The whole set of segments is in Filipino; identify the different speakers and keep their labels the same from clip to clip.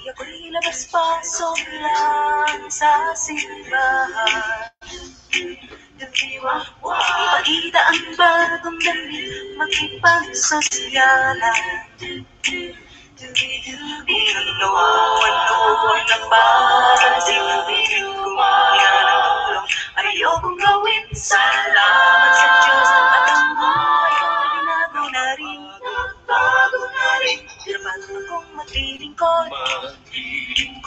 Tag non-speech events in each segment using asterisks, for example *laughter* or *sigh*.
Speaker 1: Kaya ko'y labas-pasok lang sa simbahan Ipakita ang bagong damit Makipagsosyalan Ano, ano lang ba Silbi kumaya ng tulong Ayokong gawin Salamat sa Diyos At ang buhay ko binago na rin Bago na rin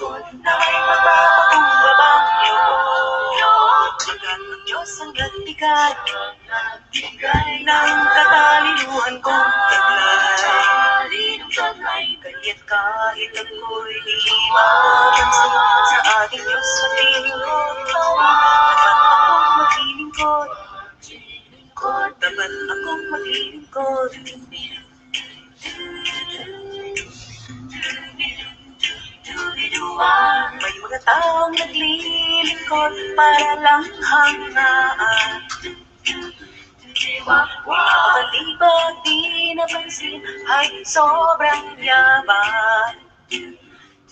Speaker 1: Maglilingkod Na may magpapakumbabang loob Pagkat ang Diyos ang nagbigay Nagbigay ng katalinuhan kong taglay Kaya't kahit ako'y di mapansin Sa ating Diyos maglilingkod Dapat akong maglilingkod Dapat akong maglilingkod May mga taong naglilingkod para lang hangaan. Palibag di napansin ay sobrang yaman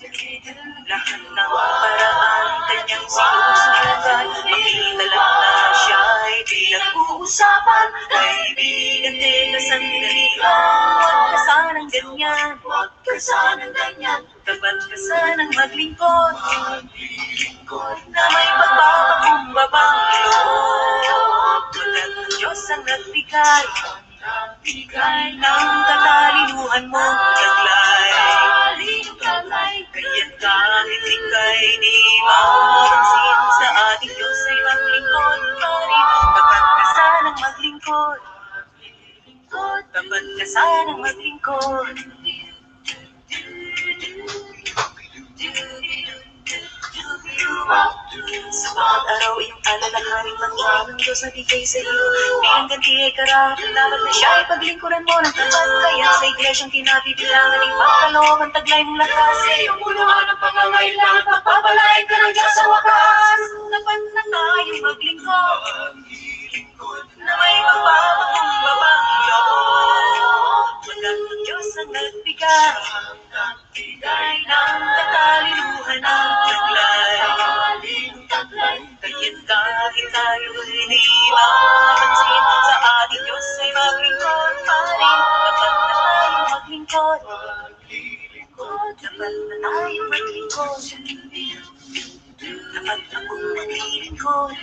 Speaker 1: Lahat paraan kanyang sinusugan Makita lang na siya'y pinag-uusapan Kaibigan din na sandalian Huwag ka sanang ganyan. Huwag ka sanang ganyan. Dapat ka sanang maglingkod Na may pagpapakumbabang loob Tulad ng Diyos ang nagbigay. Bigay ng katalinuhan mong mapansin Sa ating Diyos ay maglingkod pa rin Dapat ka sanang maglingkod. Dapat ka sanang maglingkod bawat araw iyong alalahanin ng Diyos na bigay sa iyo Bilang ganti ay karapat Dapat na siya ay paglingkuran mo ng tapat Kaya sa iglesyang kinabibilangan. Ipagkaloob ang taglay mong lakas. Sa iyong punuan ang pangangailangan Pagpapalain ka ng Diyos sa wakas. Dapat na tayong maglingkod. Na may magpapakumbabang loob Pagkat ang Diyos ang nagbigay Bigay ng katalinuhan ang taglay Kaya't kahit tayo'y di mapansin Sa ating Diyos ay maglingkod pa rin Dapat na tayong maglingkod Dapat na tayong maglingkod Dapat akong maglilingkod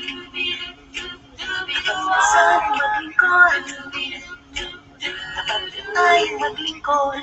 Speaker 1: Dapat na sanang maglingkod Dapat na tayong maglingkod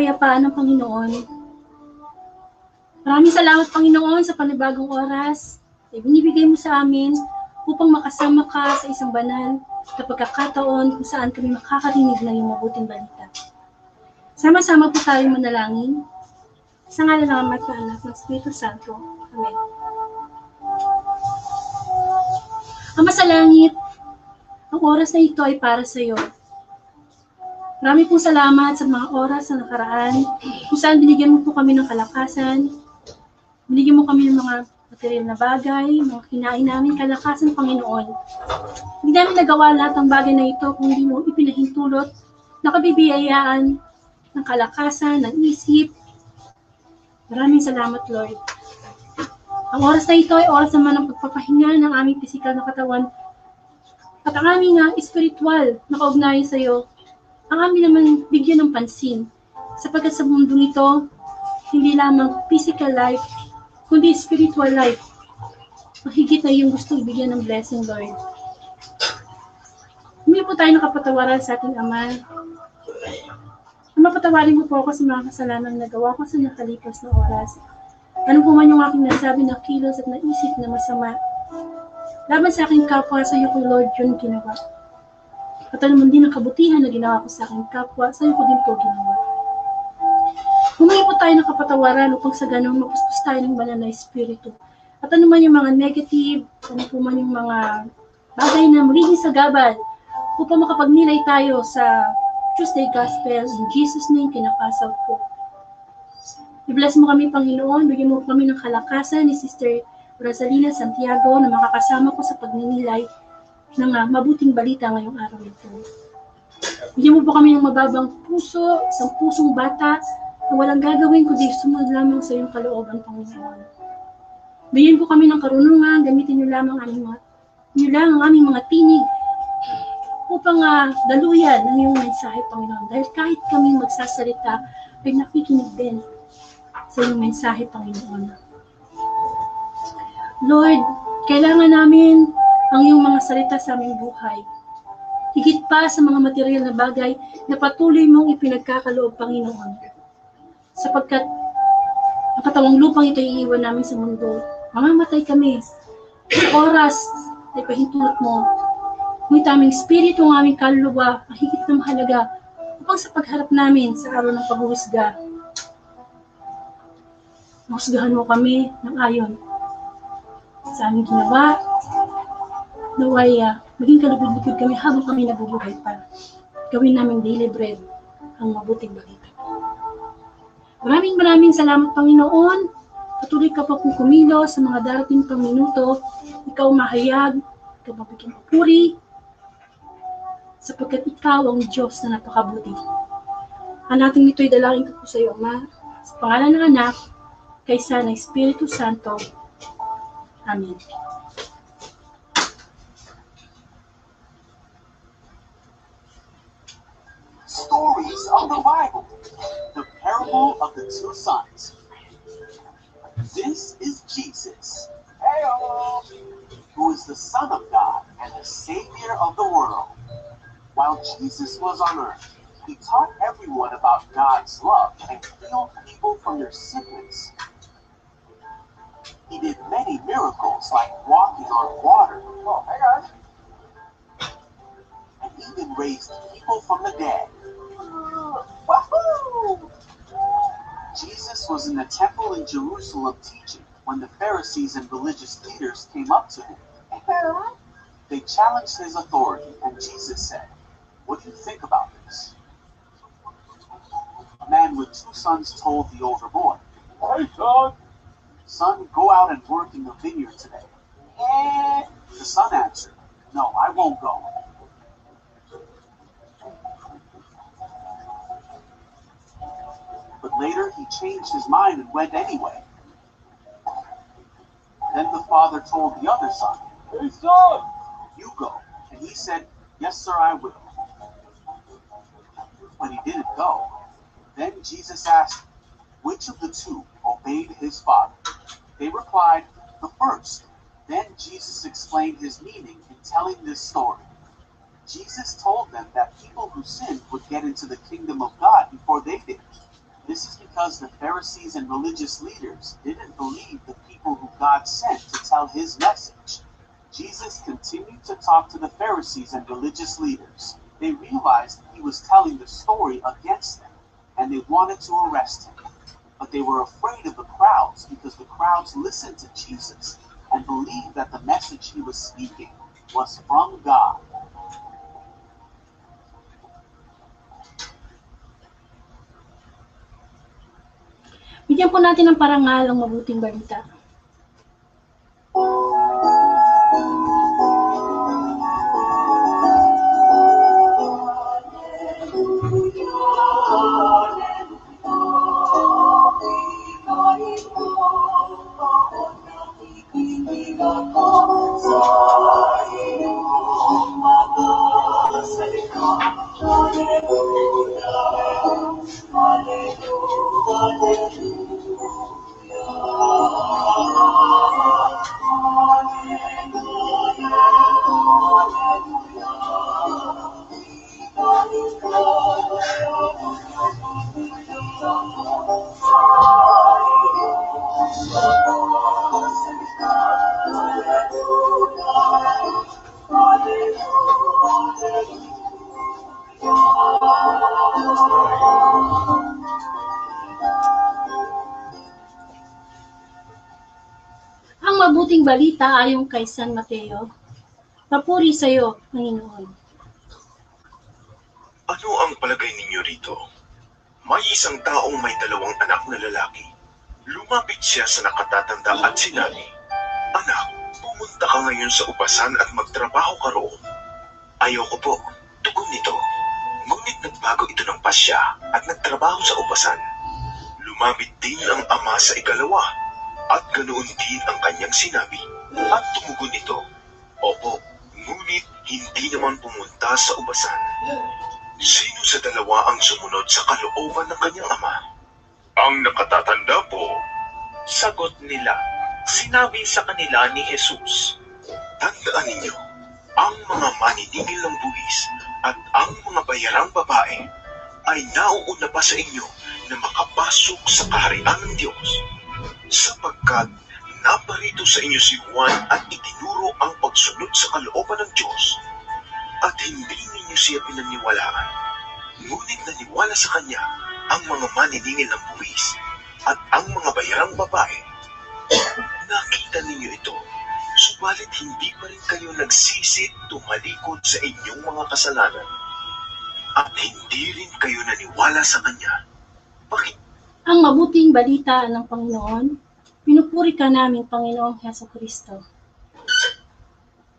Speaker 2: kapayapaan ng Panginoon. Maraming salamat, Panginoon, sa panibagong oras na binibigay mo sa amin upang makasama ka sa isang banal na pagkakataon kung saan kami makakarinig ng iyong mabuting balita. Sama-sama po tayo manalangin. Sa ngalan ng Ama at Anak ng Espiritu Santo. Amen. Ama sa langit, ang oras na ito ay para sa iyo. Marami pong salamat sa mga oras na nakaraan kung saan binigyan mo po kami ng kalakasan, binigyan mo kami ng mga material na bagay, mga kinain namin kalakasan, Panginoon. Hindi namin nagawa lahat ng bagay na ito kung hindi mo ipinahintulot na kabibiyayaan ng kalakasan, ng isip. Maraming salamat, Lord. Ang oras na ito ay oras naman ng pagpapahinga ng aming pisikal na katawan at ang aming uh, spiritual na kaugnayan sa iyo ang amin naman bigyan ng pansin sapagkat sa mundo nito, hindi lamang physical life, kundi spiritual life. Mahigit na yung gusto ibigyan ng blessing, Lord. Hindi po tayo nakapatawaran sa ating Ama. Ama, patawarin mo po ako sa mga kasalanan na nagawa ko sa nakalipas na oras. Ano po man yung aking nasabi na kilos at naisip na masama. Laban sa aking kapwa, sa iyo Lord, yun ginawa. At ano man din ang kabutihan na ginawa ko sa aking kapwa, sa iyo ko din ko ginawa. Humingi po tayo ng kapatawaran upang sa ganun mapustos tayo ng banal na espiritu. At ano man yung mga negative, ano po man yung mga bagay na magiging sagabal upang makapagnilay tayo sa Tuesday Gospel. In Jesus' name, kinakasaw po. I-bless mo kami, Panginoon. Bigyan mo kami ng kalakasan ni Sister Rosalina Santiago na makakasama ko sa pagninilay ng uh, mabuting balita ngayong araw ito. Bigyan mo po kami ng mababang puso, isang pusong bata na walang gagawin kundi sumunod lamang sa iyong kalooban, Panginoon. Bigyan po kami ng karunungan, gamitin niyo lamang aming mga, niyo lang ang aming mga tinig upang uh, daluyan ng iyong mensahe, Panginoon. Dahil kahit kami magsasalita, ay nakikinig din sa iyong mensahe, Panginoon. Lord, kailangan namin ang iyong mga salita sa aming buhay. Higit pa sa mga material na bagay na patuloy mong ipinagkakaloob, Panginoon. Sapagkat ang katawang lupang ito iiwan namin sa mundo. Mamamatay kami. Sa oras ay pahintulot mo. Ngunit aming espiritu, ang aming kaluluwa, ang higit na mahalaga upang sa pagharap namin sa araw ng paghuhusga. Mahusgahan mo kami ng ayon sa aming ginawa, naway uh, maging kalugod-lugod kami habang kami nabubuhay pa. Gawin namin daily bread ang mabuting balita. Maraming maraming salamat Panginoon. Patuloy ka pa kung kumilo sa mga darating pang minuto. Ikaw mahayag, ikaw mabigyan papuri, sapagkat ikaw ang Diyos na napakabuti. Ang natin ito'y dalangin ko po sa iyo, Ama, sa pangalan ng anak, kaysa ng Espiritu Santo. Amen.
Speaker 3: Of the two sons. This is Jesus, who is the Son of God and the Savior of the world. While Jesus was on earth, he taught everyone about God's love and healed people from their sickness. He did many miracles like walking on water. Oh. And even raised people from the dead. Wahoo! Jesus was in the temple in Jerusalem teaching when the Pharisees and religious leaders came up to him. They challenged his authority, and Jesus said, What do you think about this? A man with two sons told the older boy,
Speaker 4: Hey, son.
Speaker 3: Son, go out and work in the vineyard today. The son answered, No, I won't go. But later he changed his mind and went anyway. Then the father told the other son,
Speaker 4: Hey, son.
Speaker 3: You go. And he said, Yes, sir, I will. When he didn't go, then Jesus asked, Which of the two obeyed his father? They replied, The first. Then Jesus explained his meaning in telling this story. Jesus told them that people who sinned would get into the kingdom of God before they did. This is because the Pharisees and religious leaders didn't believe the people who God sent to tell his message. Jesus continued to talk to the Pharisees and religious leaders. They realized he was telling the story against them, and they wanted to arrest him. But they were afraid of the crowds because the crowds listened to Jesus and believed that the message he was speaking was from God.
Speaker 2: Bigyan po natin ng parangal ang mabuting balita. Thank you. Mabuting balita ayon kay San Mateo. Papuri sa iyo, Panginoon.
Speaker 5: Ano ang palagay ninyo rito? May isang taong may dalawang anak na lalaki. Lumapit siya sa nakatatanda at sinabi, Anak, pumunta ka ngayon sa upasan at magtrabaho ka roon. Ayoko po, tugon nito. Ngunit nagbago ito ng pasya at nagtrabaho sa upasan. Lumapit din ang ama sa ikalawa at ganoon din ang kanyang sinabi. At tumugon ito, Opo, ngunit hindi naman pumunta sa ubasan. Sino sa dalawa ang sumunod sa kalooban ng kanyang ama? Ang nakatatanda po. Sagot nila. Sinabi sa kanila ni Jesus, Tandaan ninyo, ang mga maniningil ng buwis at ang mga bayarang babae ay nauuna pa sa inyo na makapasok sa kaharian ng Diyos. Sapagkat naparito sa inyo si Juan at itinuro ang pagsunod sa kalooban ng Diyos at hindi ninyo siya pinaniwalaan. Ngunit naniwala sa kanya ang mga maniningil ng buwis at ang mga bayarang babae. Nakita ninyo ito, subalit hindi pa rin kayo nagsisit tumalikod sa inyong mga kasalanan. At hindi rin kayo naniwala sa kanya. Bakit
Speaker 2: Ang mabuting balita ng Panginoon, pinupuri ka namin, Panginoong Heso Kristo.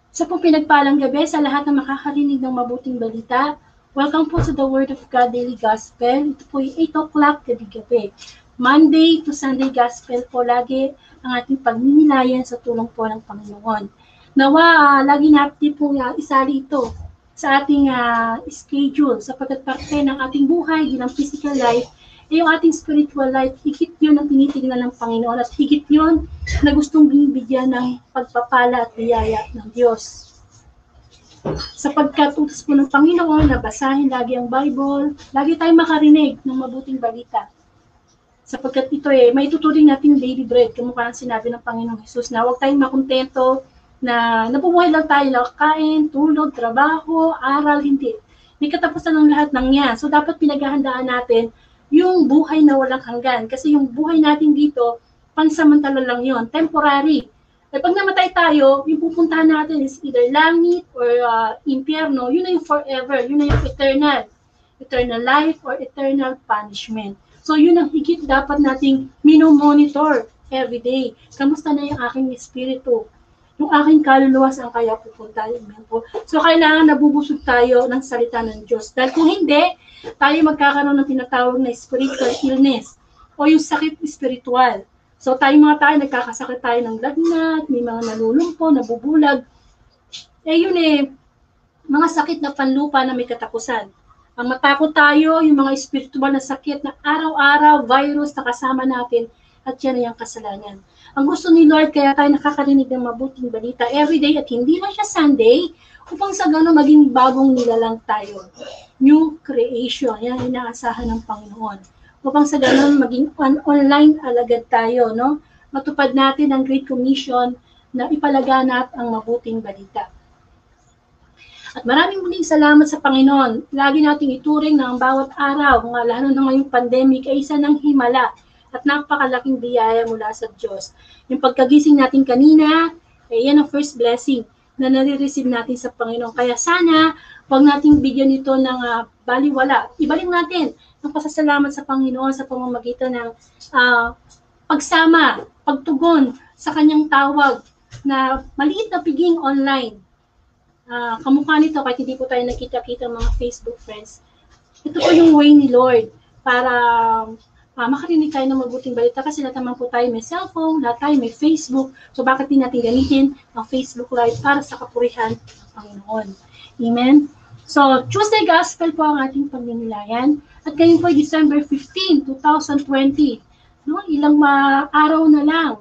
Speaker 2: Sa pong pinagpalang gabi sa lahat ng makakarinig ng mabuting balita, welcome po sa The Word of God Daily Gospel. Ito po ay 8 o'clock gabi-gabi. Monday to Sunday Gospel po lagi ang ating pagmimilayan sa tulong po ng Panginoon. Nawa, ah, lagi natin po uh, isali ito sa ating ah, schedule sapagkat parte ng ating buhay bilang physical life yung ating spiritual life, higit yun ang tinitignan ng Panginoon at higit yun na gustong binibigyan ng pagpapala at biyaya ng Diyos. Sapagkat utos po ng Panginoon na basahin lagi ang Bible, lagi tayong makarinig ng mabuting balita. Sapagkat ito eh, may tuturing natin daily bread, kamukha ng sinabi ng Panginoong Jesus na huwag tayong makontento na nabubuhay lang tayo na kain, tulog, trabaho, aral, hindi. May katapusan ng lahat ng yan. So dapat pinaghahandaan natin yung buhay na walang hanggan. Kasi yung buhay natin dito, pansamantala lang yon temporary. Eh, pag namatay tayo, yung pupuntahan natin is either langit or uh, impyerno, yun na yung forever, yun na yung eternal. Eternal life or eternal punishment. So yun ang higit dapat nating minomonitor every day. Kamusta na yung aking espiritu? Yung aking kaluluwa saan kaya pupunta? Amen po. So kailangan nabubusog tayo ng salita ng Diyos. Dahil kung hindi, tayo magkakaroon ng tinatawag na spiritual illness o yung sakit spiritual. So tayo mga tayo, nagkakasakit tayo ng lagnat, may mga nalulumpo, nabubulag. Eh yun eh, mga sakit na panlupa na may katapusan. Ang matakot tayo, yung mga spiritual na sakit na araw-araw, virus na kasama natin, at yan ay ang kasalanan. Ang gusto ni Lord, kaya tayo nakakarinig ng mabuting balita everyday at hindi lang siya Sunday, upang sa gano'n maging bagong nilalang tayo. New creation, yan inaasahan ng Panginoon. Upang sa gano'n maging on- online alagad tayo, no? Matupad natin ang Great Commission na ipalaganap ang mabuting balita. At maraming muling salamat sa Panginoon. Lagi nating ituring na ang bawat araw, lalo na ngayong pandemic, ay isa ng himala at napakalaking biyaya mula sa Diyos. Yung pagkagising natin kanina, eh, yan ang first blessing na nare-receive natin sa Panginoon. Kaya sana, huwag nating bigyan ito ng ah, baliwala. Ibalik natin ang pasasalamat sa Panginoon sa pamamagitan ng ah, pagsama, pagtugon sa kanyang tawag na maliit na piging online. Ah, kamukha nito, kahit hindi po tayo nakita-kita mga Facebook friends. Ito po yung way ni Lord para ah, makarinig tayo ng mabuting balita kasi lahat naman po tayo may cellphone, lahat tayo may Facebook. So bakit di natin gamitin ang Facebook Live para sa kapurihan ng Panginoon. Amen? So, Tuesday Gospel po ang ating pagmimilayan. At ngayon po December 15, 2020. No? Ilang ma- araw na lang.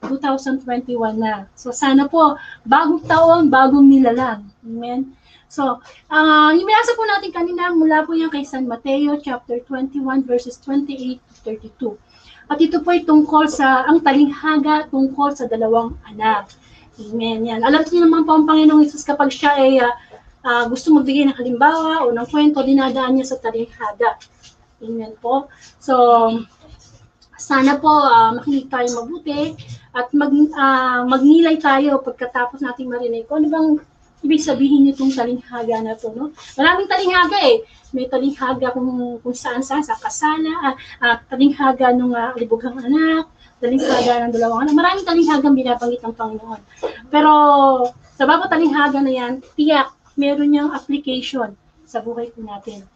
Speaker 2: 2021 na. So sana po, bagong taon, bagong nilalang. Amen? So, uh, yung binasa po natin kanina, mula po yan kay San Mateo chapter 21 verses 28 to 32. At ito po ay tungkol sa, ang talinghaga tungkol sa dalawang anak. Amen. Yan. Alam niyo naman po ang Panginoong Isus kapag siya ay ah, ah, gusto magbigay ng halimbawa o ng kwento, dinadaan niya sa talinghaga. Amen po. So, sana po ah, makinig tayo mabuti at mag, ah, magnilay tayo pagkatapos nating marinig kung ano bang ibig sabihin nitong talinghaga na to. No? Maraming talinghaga eh. May talinghaga kung, kung saan saan, sa kasala, ah, ah, talinghaga ng uh, libughang anak, talinghaga ng dalawang anak. Maraming talinghagang binabanggit ng Panginoon. Pero sa bawat talinghaga na yan, tiyak, meron niyang application sa buhay po natin.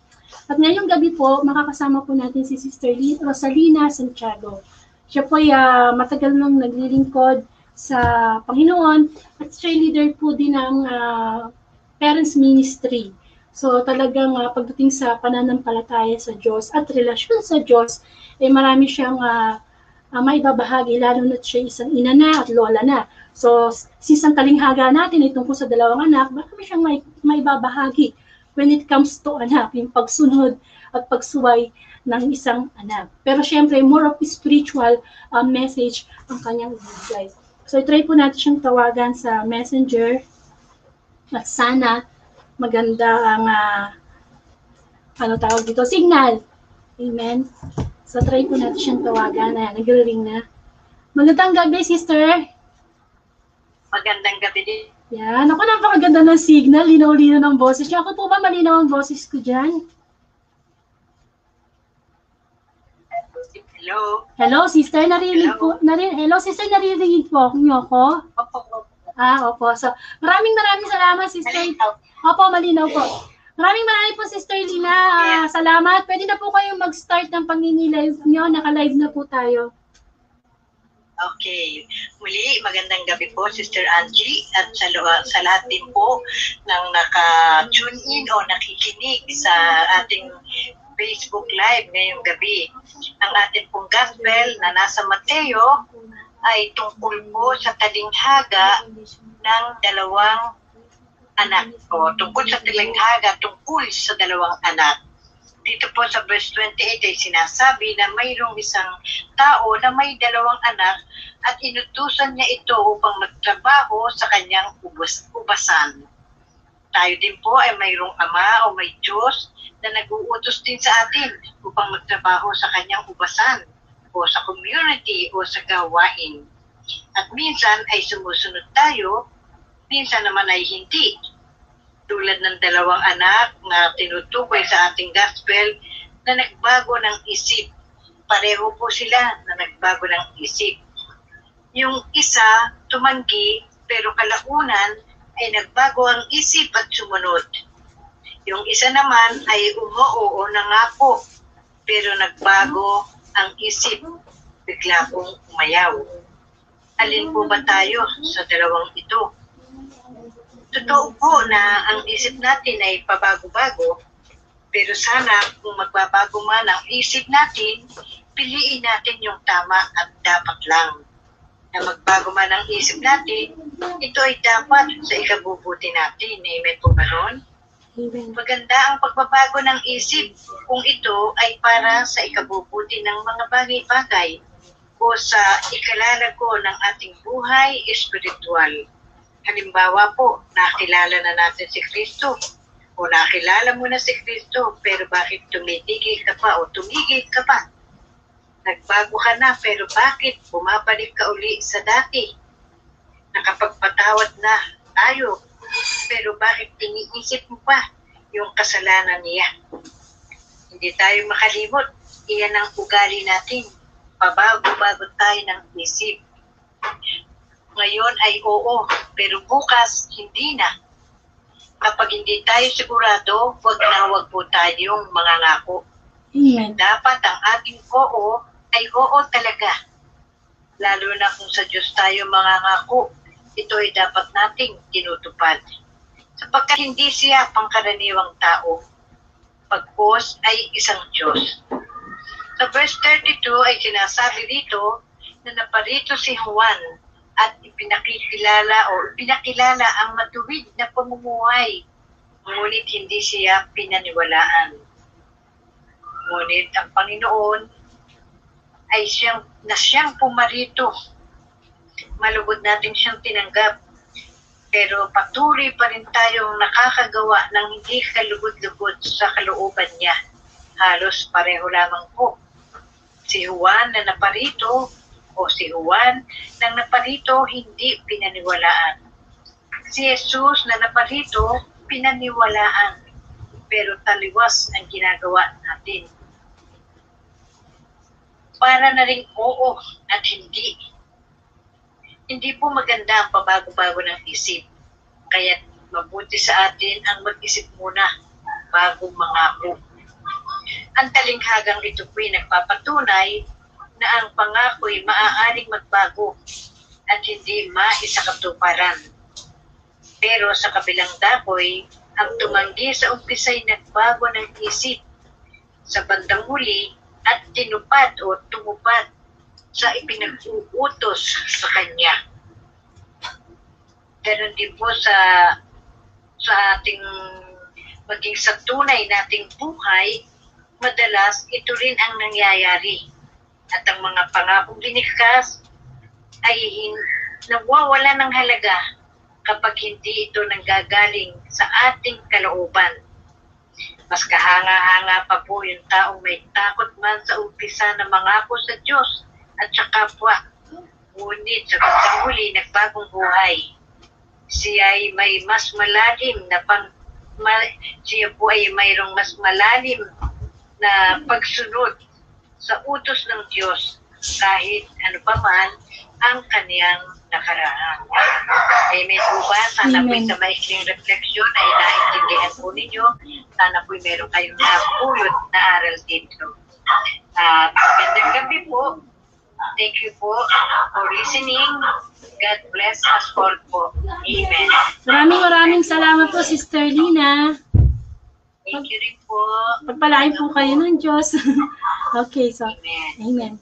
Speaker 2: At ngayong gabi po, makakasama po natin si Sister Rosalina Santiago. Siya po ay ah, matagal nang naglilingkod sa Panginoon at siya leader po din ng ah, parents ministry. So talagang ah, pagdating sa pananampalataya sa Diyos at relasyon sa Diyos, eh marami siyang ah, ah, may babahagi, lalo na siya isang ina na at lola na. So, si isang talinghaga natin ay tungkol sa dalawang anak, marami siyang may, may babahagi when it comes to anak, yung pagsunod at pagsuway ng isang anak. Pero syempre, more of spiritual uh, message ang kanyang ibigay. So, try po natin siyang tawagan sa messenger at sana maganda ang ah, ano tawag dito, signal. Amen. So, try po natin siyang tawagan. Ayan, nagre-ring na. Magandang gabi, sister.
Speaker 6: Magandang gabi din.
Speaker 2: Yan. Ako, napakaganda ng signal. Linaw-linaw ng boses niya. Ako po ba malinaw ang boses ko dyan?
Speaker 6: Hello.
Speaker 2: Hello, sister. Narinig
Speaker 6: Hello.
Speaker 2: po. Nari, hello, sister. Naririnig po niyo ako?
Speaker 6: Opo, opo.
Speaker 2: Ah, opo. So, maraming maraming salamat, sister.
Speaker 6: Malinaw.
Speaker 2: Opo, malinaw po. Maraming maraming po, Sister Lina. Ah, salamat. Pwede na po kayong mag-start ng pangini-live nyo. Naka-live na po tayo.
Speaker 6: Okay. Muli, magandang gabi po, Sister Angie, at sa, sa lahat din po ng naka-tune in o nakikinig sa ating Facebook Live ngayong gabi. Ang ating pong gospel na nasa Mateo ay tungkol po sa talinghaga ng dalawang anak o tungkol sa talinghaga tungkol sa dalawang anak. Dito po sa verse 28 ay sinasabi na mayroong isang tao na may dalawang anak at inutusan niya ito upang magtrabaho sa kanyang ubas, ubasan. Tayo din po ay mayroong ama o may Diyos na nag-uutos din sa atin upang magtrabaho sa kanyang ubasan o sa community o sa gawain. At minsan ay sumusunod tayo, minsan naman ay hindi tulad ng dalawang anak na tinutukoy sa ating gospel na nagbago ng isip. Pareho po sila na nagbago ng isip. Yung isa tumanggi pero kalaunan ay nagbago ang isip at sumunod. Yung isa naman ay umuoo na nga po pero nagbago ang isip bigla pong umayaw. Alin po ba tayo sa dalawang ito? Totoo po na ang isip natin ay pabago-bago, pero sana kung magbabago man ang isip natin, piliin natin yung tama at dapat lang. Na magbago man ang isip natin, ito ay dapat sa ikabubuti natin. Amen po ba nun? Maganda ang pagbabago ng isip kung ito ay para sa ikabubuti ng mga bagay-bagay o sa ikalalago ng ating buhay espiritual. Halimbawa po, nakilala na natin si Kristo o nakilala mo na si Kristo pero bakit tumitigil ka pa o tumigil ka pa? Nagbago ka na pero bakit bumabalik ka uli sa dati? Nakapagpatawad na tayo pero bakit iniisip mo pa yung kasalanan niya? Hindi tayo makalimot. Iyan ang ugali natin. Pabago-bago tayo ng isip. Ngayon ay oo, pero bukas hindi na. Kapag hindi tayo sigurado, wag na wag po tayong mangangako.
Speaker 2: Amen.
Speaker 6: Dapat ang ating oo ay oo talaga. Lalo na kung sa Diyos tayo mangangako, ito ay dapat nating tinutupad. Sapagkat hindi siya pangkaraniwang tao. Pagkos ay isang Diyos. Sa verse 32 ay sinasabi dito na naparito si Juan at ipinakikilala o pinakilala ang matuwid na pamumuhay. Ngunit hindi siya pinaniwalaan. Ngunit ang Panginoon ay siyang, na siyang pumarito. Malugod natin siyang tinanggap. Pero patuloy pa rin tayong nakakagawa ng hindi kalugod-lugod sa kalooban niya. Halos pareho lamang po. Si Juan na naparito o si Juan nang naparito hindi pinaniwalaan. Si Jesus na naparito pinaniwalaan pero taliwas ang ginagawa natin. Para na rin oo at hindi. Hindi po maganda ang pabago-bago ng isip. Kaya mabuti sa atin ang mag-isip muna bago mangako. Ang talinghagang ito po'y nagpapatunay na ang pangako'y maaaring magbago at hindi maisakatuparan. Pero sa kabilang dakoy, ang tumanggi sa umpisa'y nagbago ng isip sa bandang huli at tinupad o tumupad sa ipinag-uutos sa kanya. Ganon din po sa sa ating maging sa tunay nating buhay, madalas ito rin ang nangyayari. At ang mga pangakong linikas ay nawawala ng halaga kapag hindi ito nanggagaling sa ating kalooban. Mas kahanga-hanga pa po yung taong may takot man sa umpisa na mangako sa Diyos at sa kapwa. Ngunit sa bandang nagbagong buhay. Siya ay may mas malalim na pang ma, siya po ay mayroong mas malalim na pagsunod sa utos ng Diyos kahit ano pa man ang kaniyang nakaraan. Amen po ba? Sana po
Speaker 2: Amen.
Speaker 6: sa maikling refleksyon ay naintindihan po ninyo. Sana po meron kayong napulot na aral dito. At magandang gabi po. Thank you po for listening. God bless us all po. Amen.
Speaker 2: Maraming maraming salamat po, Sister Lina.
Speaker 6: Thank you rin po.
Speaker 2: Pagpalain po kayo ng Diyos. *laughs* okay, so,
Speaker 6: Amen.
Speaker 2: amen.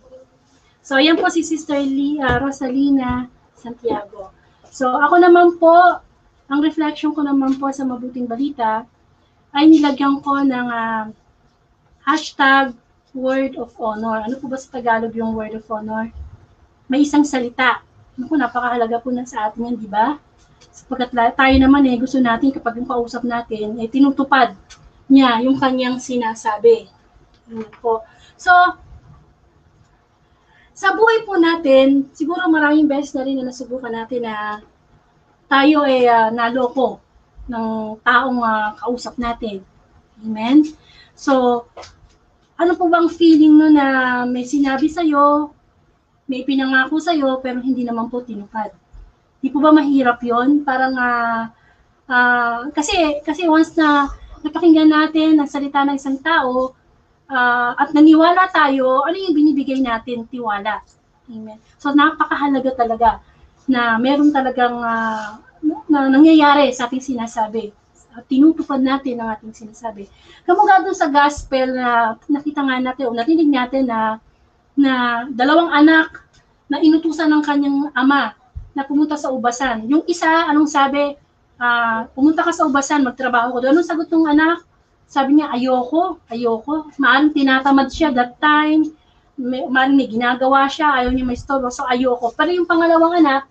Speaker 2: So, ayan po si Sister Lee, ah, Rosalina Santiago. So, ako naman po, ang reflection ko naman po sa mabuting balita ay nilagyan ko ng ah, hashtag word of honor. Ano po ba sa Tagalog yung word of honor? May isang salita. Naku, napakahalaga po na sa atin yan, di ba? Sapagkat tayo naman eh, gusto natin kapag yung kausap natin, eh, tinutupad niya yung kanyang sinasabi. Yun po. So, sa buhay po natin, siguro maraming beses na rin na nasubukan natin na tayo ay ah, naloko ng taong ah, kausap natin. Amen? So, ano po bang feeling no na may sinabi sa'yo, may pinangako sa'yo, pero hindi naman po tinupad? Di po ba mahirap yon Parang, ah, ah, kasi, kasi once na napakinggan natin ang salita ng isang tao, ah, at naniwala tayo, ano yung binibigay natin? Tiwala. Amen. So, napakahalaga talaga na meron talagang ah, na nangyayari sa ating sinasabi. At tinutupad natin ang ating sinasabi. Kamuga doon sa gospel na nakita nga natin o narinig natin na na dalawang anak na inutusan ng kanyang ama na pumunta sa ubasan. Yung isa, anong sabi? Ah, pumunta ka sa ubasan, magtrabaho ko doon. Anong sagot ng anak? Sabi niya, ayoko, ayoko. Maaring tinatamad siya that time. May, maaring may ginagawa siya, ayaw niya may store, so ayoko. Pero yung pangalawang anak,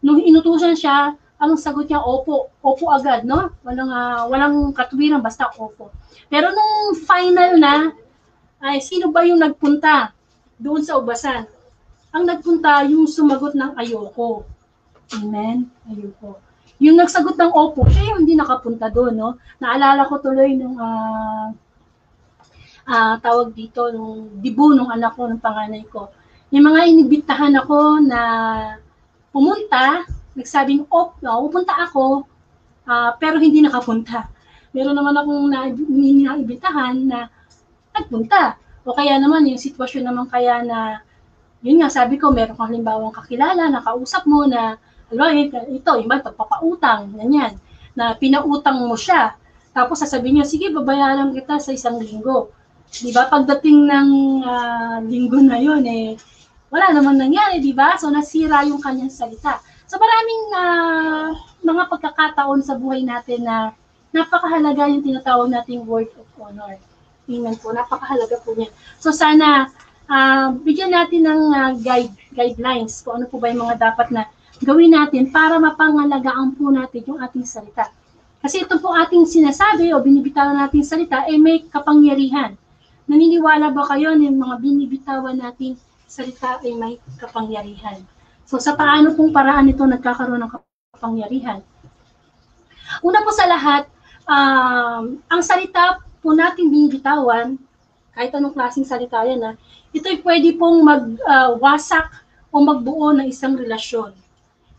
Speaker 2: nung inutusan siya, anong sagot niya? Opo. Opo agad, no? Walang, ah, walang katwiran, basta opo. Pero nung final na, ay sino ba yung nagpunta doon sa ubasan? Ang nagpunta, yung sumagot ng ayoko. Amen? Ayoko. Yung nagsagot ng opo, siya yung hindi nakapunta doon, no? Naalala ko tuloy nung ah ah, tawag dito, nung dibu nung anak ko, nung panganay ko. Yung mga inibitahan ako na pumunta, nagsabing, op, no, pupunta ako, ah, pero hindi nakapunta. Meron naman akong na, naibitahan na nagpunta. O kaya naman, yung sitwasyon naman kaya na, yun nga, sabi ko, meron kang halimbawang kakilala, nakausap mo na, alo, ito, iba, pagpapautang, ganyan, na pinautang mo siya. Tapos sasabihin niya, sige, babayaran kita sa isang linggo. Di ba? Pagdating ng ah, linggo na yun, eh, wala naman nangyari, di ba? So, nasira yung kanyang salita. So, maraming ah, mga pagkakataon sa buhay natin na napakahalaga yung tinatawag nating word of honor. Amen po. Napakahalaga po niyan. So, sana ah, bigyan natin ng ah, guide, guidelines kung ano po ba yung mga dapat na gawin natin para mapangalagaan po natin yung ating salita. Kasi ito po ating sinasabi o binibitawan nating salita ay may kapangyarihan Naniniwala ba kayo na yung mga binibitawan nating salita ay may kapangyarihan? So sa paano pong paraan ito nagkakaroon ng kapangyarihan? Una po sa lahat, um, ang salita po nating binibitawan, kahit anong klaseng salita yan, ha, ito'y pwede pong magwasak o magbuo ng isang relasyon.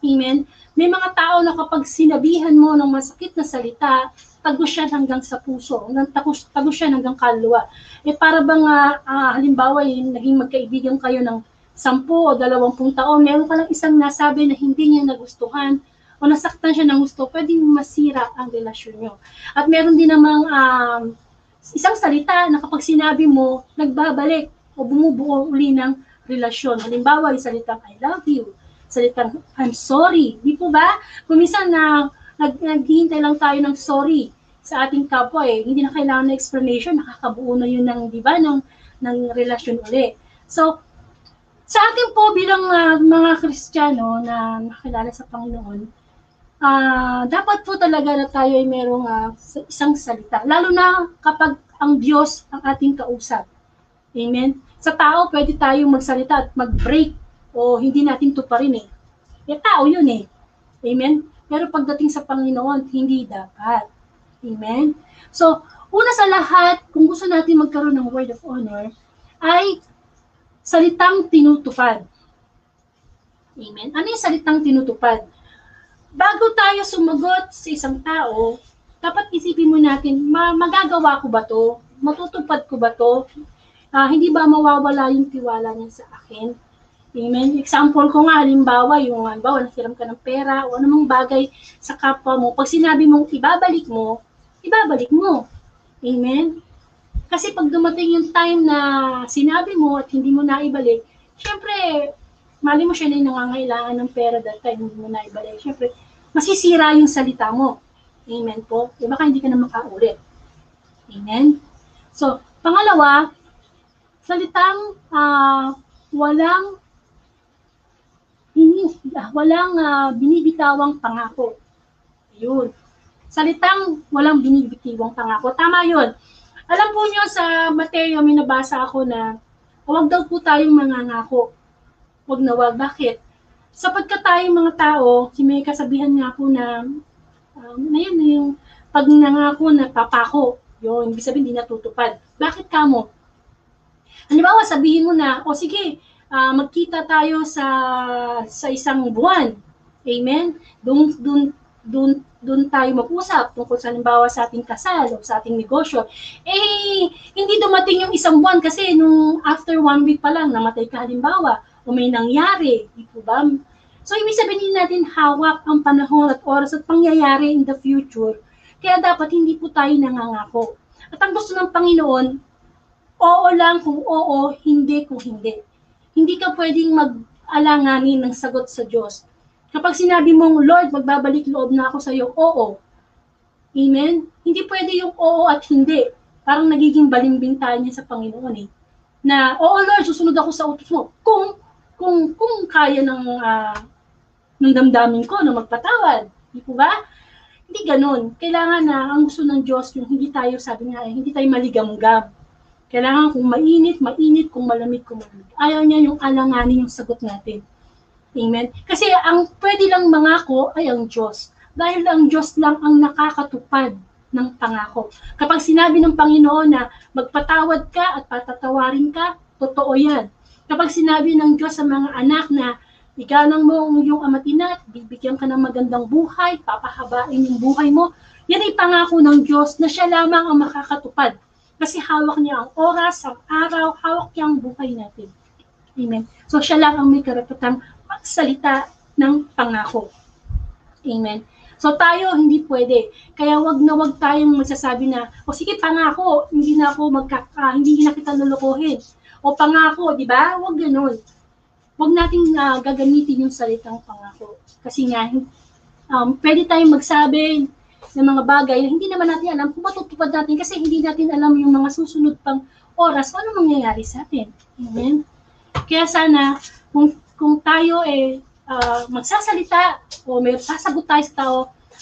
Speaker 2: Amen? May mga tao na kapag sinabihan mo ng masakit na salita, tagos siya hanggang sa puso, tagos, tagos siya hanggang kaluluwa. Eh para bang ah, ah, halimbawa yung naging magkaibigan kayo ng sampu o dalawampung taon, meron ka lang isang nasabi na hindi niya nagustuhan o nasaktan siya ng gusto, pwedeng masira ang relasyon nyo. At meron din namang um, isang salita na kapag sinabi mo, nagbabalik o bumubuo uli ng relasyon. Halimbawa, yung salitang I love you, salitang I'm sorry. Di po ba? Kung minsan na nag, naghihintay lang tayo ng sorry sa ating kapwa eh. Hindi na kailangan ng explanation, nakakabuo na yun ng, di ba, ng, ng relasyon uli. So, sa atin po bilang ah, mga Kristiyano na nakilala sa Panginoon, ah dapat po talaga na tayo ay merong sa- isang salita. Lalo na kapag ang Diyos ang ating kausap. Amen? Sa tao, pwede tayong magsalita at mag-break o hindi natin tuparin eh. Eh, tao yun eh. Amen? Pero pagdating sa Panginoon, hindi dapat. Amen? So, una sa lahat, kung gusto natin magkaroon ng word of honor, ay salitang tinutupad. Amen? Ano yung salitang tinutupad? Bago tayo sumagot sa isang tao, dapat isipin mo natin, ma- magagawa ko ba to? Matutupad ko ba to? Ah, hindi ba mawawala yung tiwala niya sa akin? Amen. Example ko nga, halimbawa, yung halimbawa, nasiram ka ng pera o anumang bagay sa kapwa mo. Pag sinabi mong ibabalik mo, ibabalik mo. Amen. Kasi pag dumating yung time na sinabi mo at hindi mo na ibalik, syempre, mali mo siya na yung nangangailangan ng pera that time, hindi mo na ibalik. Syempre, masisira yung salita mo. Amen po. E baka hindi ka na makaulit. Amen. So, pangalawa, salitang ah, walang hindi, walang ah, binibitawang pangako. Yun. Salitang walang binibitawang pangako. Tama yun. Alam po nyo sa Mateo, may nabasa ako na huwag daw po tayong mangangako. Huwag na wag. Bakit? Sapagkat tayong mga tao, si may kasabihan nga po na, um, na yun, yung pag nangako na papako, yun, ibig sabihin hindi natutupad. Bakit kamo? Halimbawa, sabihin mo na, o sige, ah, magkita tayo sa sa isang buwan. Amen? Doon doon doon doon tayo mag-usap tungkol sa halimbawa sa ating kasal o sa ating negosyo. Eh, hindi dumating yung isang buwan kasi nung after one week pa lang, namatay ka halimbawa o may nangyari. Di po ba? So, ibig sabihin natin hawak ang panahon at oras at pangyayari in the future. Kaya dapat hindi po tayo nangangako. At ang gusto ng Panginoon, oo lang kung oo, hindi kung hindi. Hindi ka pwedeng mag-alanganin ng sagot sa Diyos. Kapag sinabi mong, Lord, magbabalik loob na ako sa iyo, oo. Amen? Hindi pwede yung oo at hindi. Parang nagiging balimbing tayo niya sa Panginoon eh. Na, oo Lord, susunod ako sa utos mo. Kung, kung, kung kaya ng, ah, ng damdamin ko na magpatawad. Di po ba? Hindi ganun. Kailangan na ang gusto ng Diyos yung hindi tayo, sabi nga, eh, hindi tayo maligamgam. Kailangan kung mainit, mainit, kung malamig, kung malamig. Ayaw niya yung alanganin yung sagot natin. Amen? Kasi ang pwede lang mangako ay ang Diyos. Dahil ang Diyos lang ang nakakatupad ng pangako. Kapag sinabi ng Panginoon na magpatawad ka at patatawarin ka, totoo yan. Kapag sinabi ng Diyos sa mga anak na igalang mo ang iyong amatina at bibigyan ka ng magandang buhay, papahabain yung buhay mo, yan ay pangako ng Diyos na siya lamang ang makakatupad. Kasi hawak niya ang oras, ang araw, hawak niya ang buhay natin. Amen. So siya lang ang may karapatang magsalita ng pangako. Amen. So tayo hindi pwede. Kaya wag na wag tayong magsasabi na, o sige pangako, hindi na ako magkaka, hindi na kita lulukuhin. O pangako, di ba? Wag ganun. Wag nating ah, gagamitin yung salitang pangako. Kasi nga, um, pwede tayong magsabi ng mga bagay na hindi naman natin alam kung matutupad natin kasi hindi natin alam yung mga susunod pang oras kung ano mangyayari sa atin. Amen? Kaya sana, kung, kung tayo eh ah, magsasalita o may sasagot tayo sa tao,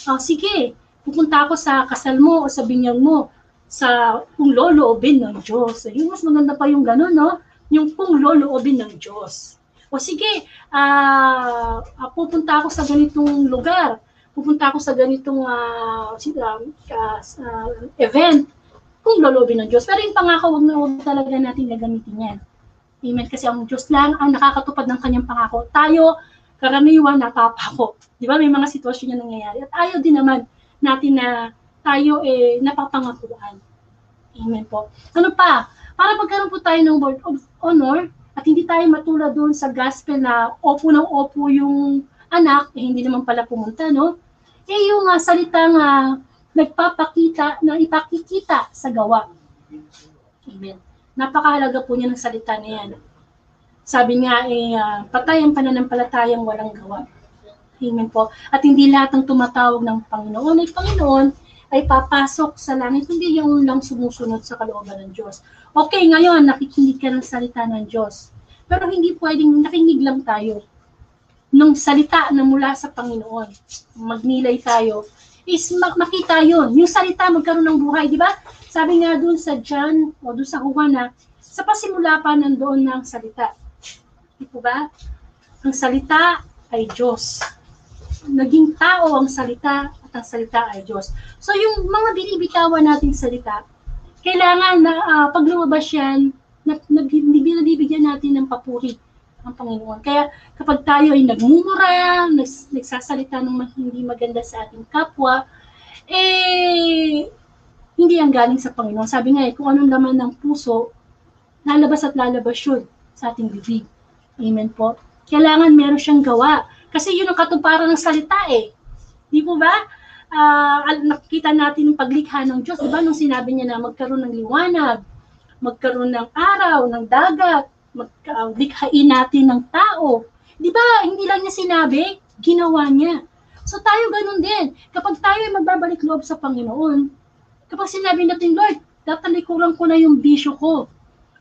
Speaker 2: ah, sige, pupunta ako sa kasal mo o sa binyag mo. sa kung loloobin ng Diyos. Yung mas maganda pa yung gano'n, no? Yung kung loloobin ng Diyos. O sige, ah, pupunta ako sa ganitong lugar. Pupunta ako sa ganitong ah, ah, ah, event kung loloobin ng Diyos. Pero yung pangako, wag na wag talaga natin gagamitin yan. Amen. Kasi ang Diyos lang ang nakakatupad ng kanyang pangako. Tayo, karaniwan, napapako. Di ba? May mga sitwasyon na nangyayari. At ayaw din naman natin na tayo eh napapangakuan. Amen po. Ano pa? Para magkaroon po tayo ng word of honor at hindi tayo matulad doon sa gospel na opo ng opo yung anak, eh hindi naman pala pumunta, no? Eh yung uh, salitang uh, nagpapakita, na ipakikita sa gawa. Amen. Napakahalaga po niya ng salita na yan. Sabi nga, eh, uh, patay ang pananampalatayang walang gawa. Amen po. At hindi lahat ng tumatawag ng Panginoon ay Panginoon ay papasok sa langit, hindi yung lang sumusunod sa kalooban ng Diyos. Okay, ngayon, nakikinig ka ng salita ng Diyos. Pero hindi pwedeng nakinig lang tayo ng salita na mula sa Panginoon. Magnilay tayo. Is mak- makita yon Yung salita magkaroon ng buhay, di ba? Sabi nga doon sa John o doon sa Juan na sa pasimula pa nandoon ng salita. Di po ba? Ang salita ay Diyos. Naging tao ang salita at ang salita ay Diyos. So yung mga binibitawan nating salita, kailangan na uh, pag lumabas yan, na, na, nabibigyan natin ng papuri ang Panginoon. Kaya kapag tayo ay nagmumura, nags, nagsasalita ng hindi maganda sa ating kapwa, eh, hindi ang galing sa Panginoon. Sabi nga eh, kung anong laman ng puso, lalabas at lalabas yun sa ating bibig. Amen po. Kailangan meron siyang gawa. Kasi yun ang katuparan ng salita eh. Di po ba? Uh, nakikita natin yung paglikha ng Diyos. Di ba nung sinabi niya na magkaroon ng liwanag, magkaroon ng araw, ng dagat, maglikhain natin ng tao. Di ba? Hindi lang niya sinabi, ginawa niya. So tayo ganun din. Kapag tayo ay magbabalik loob sa Panginoon, kapag sinabi natin, Lord, tatalikuran ko na yung bisyo ko.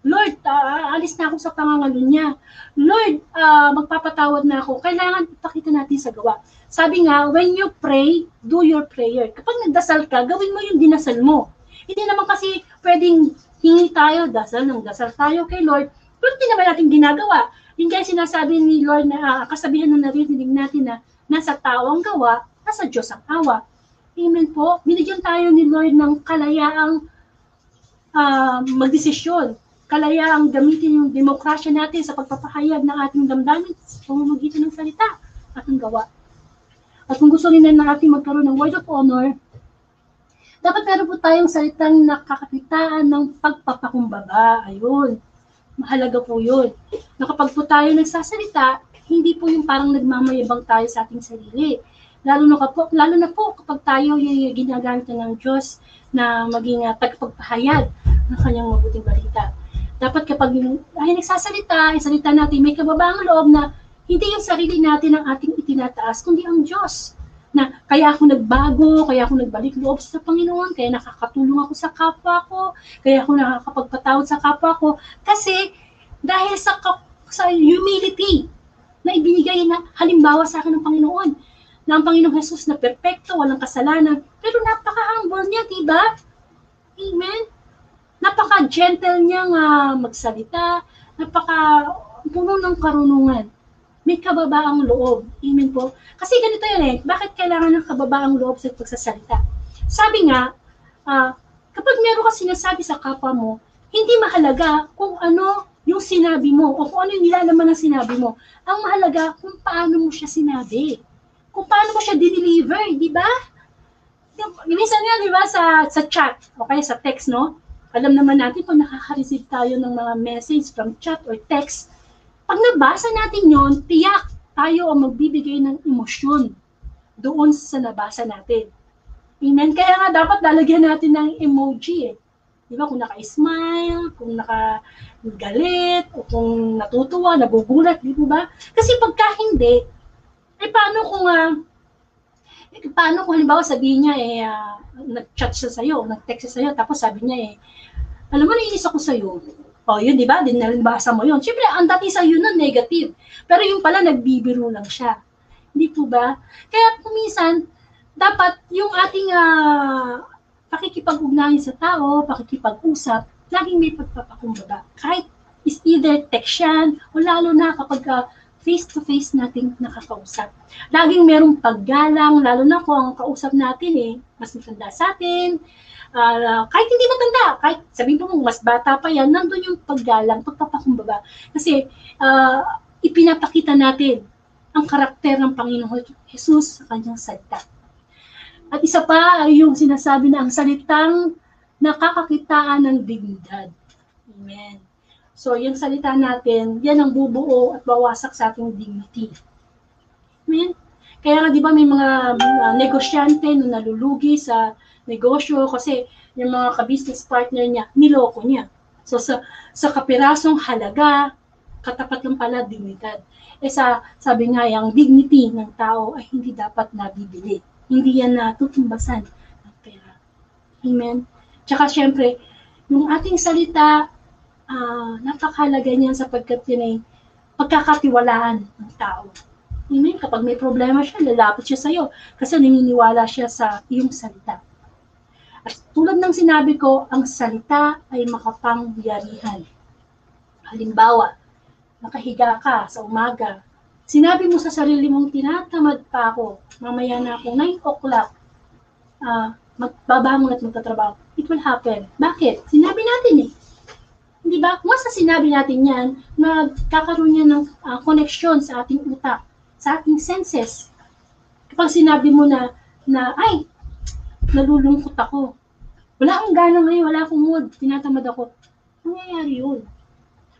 Speaker 2: Lord, uh, alis na ako sa pangangalo niya. Lord, uh, magpapatawad na ako. Kailangan ipakita natin sa gawa. Sabi nga, when you pray, do your prayer. Kapag nagdasal ka, gawin mo yung dinasal mo. Hindi naman kasi pwedeng hingi tayo, dasal ng dasal tayo kay Lord, pero hindi naman natin ginagawa. Yung kaya sinasabi ni Lord na uh, kasabihan na narinig natin na nasa tao ang gawa, nasa Diyos ang awa. Amen po. Binigyan tayo ni Lord ng kalayaang uh, magdesisyon kalayaang gamitin yung demokrasya natin sa pagpapahayag ng ating damdamin sa pamamagitan ng salita at ng gawa. At kung gusto rin na natin magkaroon ng word of honor, dapat meron po tayong salitang nakakakitaan ng pagpapakumbaba. Ayun. Mahalaga po yun. Na kapag po tayo nagsasalita, hindi po yung parang nagmamayabang tayo sa ating sarili. Lalo na, po, lalo na po kapag tayo yung ginagamit ng Diyos na maging uh, tagapagpahayag ng kanyang mabuting balita dapat kapag ay nagsasalita, ay salita natin, may kababaang loob na hindi yung sarili natin ang ating itinataas, kundi ang Diyos. Na kaya ako nagbago, kaya ako nagbalik loob sa Panginoon, kaya nakakatulong ako sa kapwa ko, kaya ako nakakapagpatawad sa kapwa ko. Kasi dahil sa, sa humility na ibinigay na halimbawa sa akin ng Panginoon, na ang Panginoong Jesus na perpekto, walang kasalanan, pero napaka-humble niya, di ba? Amen? napaka-gentle niya nga magsalita, napaka puno ng karunungan. May kababaang loob. Amen po. Kasi ganito yan eh, bakit kailangan ng kababaang loob sa pagsasalita? Sabi nga, uh, kapag meron ka sinasabi sa kapwa mo, hindi mahalaga kung ano yung sinabi mo o kung ano yung nilalaman ng sinabi mo. Ang mahalaga kung paano mo siya sinabi. Kung paano mo siya dineliver, di ba? Minsan nga, di ba, sa, sa chat, okay, sa text, no? Alam naman natin kung nakaka-receive tayo ng mga message from chat or text, pag nabasa natin yon, tiyak tayo ang magbibigay ng emosyon doon sa nabasa natin. Amen? Kaya nga dapat lalagyan natin ng emoji eh. Di ba? Kung naka-smile, kung naka-galit, o kung natutuwa, nagugulat, di ba? Kasi pagka hindi, eh paano kung uh, eh, paano kung halimbawa sabihin niya eh uh, nag-chat siya sa'yo, nag-text siya sa'yo, tapos sabi niya eh, alam mo, nainis ako sa'yo. O, oh, yun, di ba? Din nabasa mo yun. Siyempre, ang dati sa'yo nun, negative. Pero yung pala, nagbibiro lang siya. Hindi po ba? Kaya kumisan, dapat yung ating uh, pakikipag-ugnayan sa tao, pakikipag-usap, laging may pagpapakumbaba. Kahit is either text yan, o lalo na kapag uh, face-to-face nating nakakausap. Laging merong paggalang, lalo na kung ang kausap natin eh, mas matanda sa atin, uh, kahit hindi matanda, kahit sabihin mo mas bata pa yan, nandun yung paggalang, pagpapakumbaba. Kasi uh, ipinapakita natin ang karakter ng Panginoon Jesus sa kanyang salita. At isa pa ay yung sinasabi na ang salitang nakakakitaan ng dignidad. Amen. So, yung salita natin, yan ang bubuo at bawasak sa ating dignity. Amen? Kaya nga, di ba, may mga uh, negosyante na nalulugi sa negosyo kasi yung mga ka-business partner niya, niloko niya. So, sa, sa kapirasong halaga, katapat lang pala dignidad. Eh sa, sabi nga, yung dignity ng tao ay hindi dapat nabibili. Hindi yan natutumbasan ng pera. Amen? Tsaka syempre, yung ating salita, uh, napakahalaga niyan sapagkat yun ay pagkakatiwalaan ng tao. Amen? Kapag may problema siya, lalapit siya sa iyo kasi naniniwala siya sa iyong salita. Tulad ng sinabi ko, ang salita ay makapangyarihan. Halimbawa, nakahiga ka sa umaga, sinabi mo sa sarili mong tinatamad pa ako, mamaya na ako 9 o'clock, uh, magbabangon at magtatrabaho. It will happen. Bakit? Sinabi natin eh. Hindi ba? Once na sinabi natin yan, nagkakaroon yan ng uh, connection sa ating utak, sa ating senses. Kapag sinabi mo na, na ay, nalulungkot ako. Wala akong gana ngayon, wala akong mood, tinatamad ako. Nangyayari yun.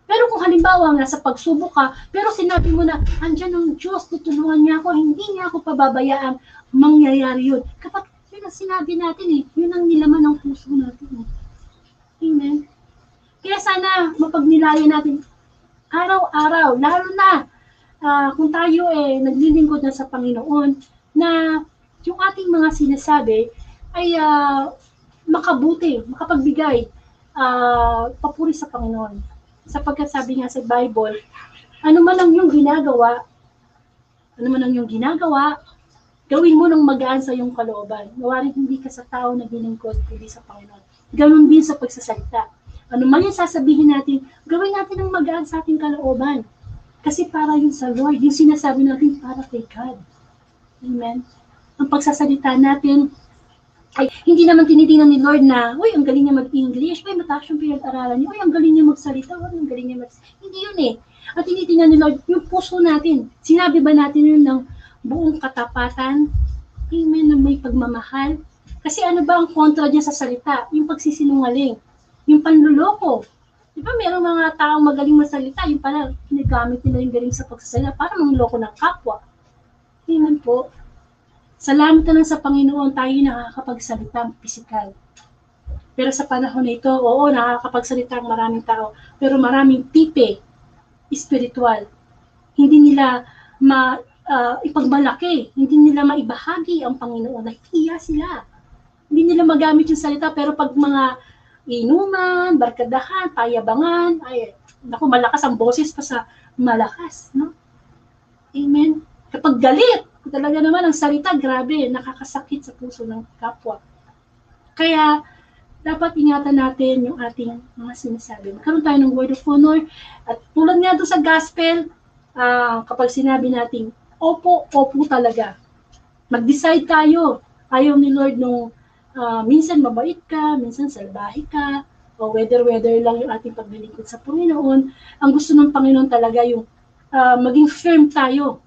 Speaker 2: Pero kung halimbawa nasa pagsubok ka, pero sinabi mo na, andyan ang Diyos, tutulungan niya ako, hindi niya ako pababayaan, mangyayari yun. Kapag yun ang sinabi natin eh, yun ang nilaman ng puso natin. Eh. Amen. Kaya sana mapagnilayan natin araw-araw, lalo na uh, kung tayo eh naglilingkod na sa Panginoon, na yung ating mga sinasabi ay uh, makabuti, makapagbigay uh, papuri sa Panginoon sapagkat sabi nga sa Bible, ano man ang iyong ginagawa, ano man ang iyong ginagawa, gawin mo ng magaan sa iyong kalooban. Nawaring hindi ka sa tao na giningkod, kundi sa Panginoon. Ganon din sa pagsasalita. Ano man yung sasabihin natin, gawin natin ng magaan sa ating kalooban. Kasi para yun sa Lord, yung sinasabi natin para kay God. Amen. Ang pagsasalita natin, ay hindi naman tinitingnan ni Lord na, uy, ang galing niya mag-English, uy, mataas yung pinag-aralan niya, uy, ang galing niya magsalita, uy, ang galing niya mag Hindi yun eh. At tinitingnan ni Lord, yung puso natin. Sinabi ba natin yun ng buong katapatan? Amen, na may pagmamahal. Kasi ano ba ang kontra niya sa salita? Yung pagsisinungaling. Yung panluloko. Di ba merong mga taong magaling masalita, yung pala, ginagamit nila yung galing sa pagsasalita para mangloko ng kapwa. Amen po. Salamat na lang sa Panginoon tayo nakakapagsalita pisikal. Pero sa panahon na ito, oo, nakakapagsalita ang maraming tao. Pero maraming pipe, spiritual. Hindi nila ma, uh, ipagmalaki, hindi nila maibahagi ang Panginoon. Nahihiya sila. Hindi nila magamit yung salita, pero pag mga inuman, barkadahan, payabangan, ay, naku, malakas ang boses pa sa malakas, no? Amen. Kapag galit, talaga naman ang salita, grabe, nakakasakit sa puso ng kapwa. Kaya, dapat ingatan natin yung ating mga sinasabi. Magkaroon tayo ng word of honor. At tulad nga doon sa gospel, uh, kapag sinabi natin, opo, opo talaga. Mag-decide tayo. Ayaw ni Lord nung uh, minsan mabait ka, minsan salbahe ka, o whether-whether lang yung ating paglilingkod sa Panginoon. Ang gusto ng Panginoon talaga yung uh, maging firm tayo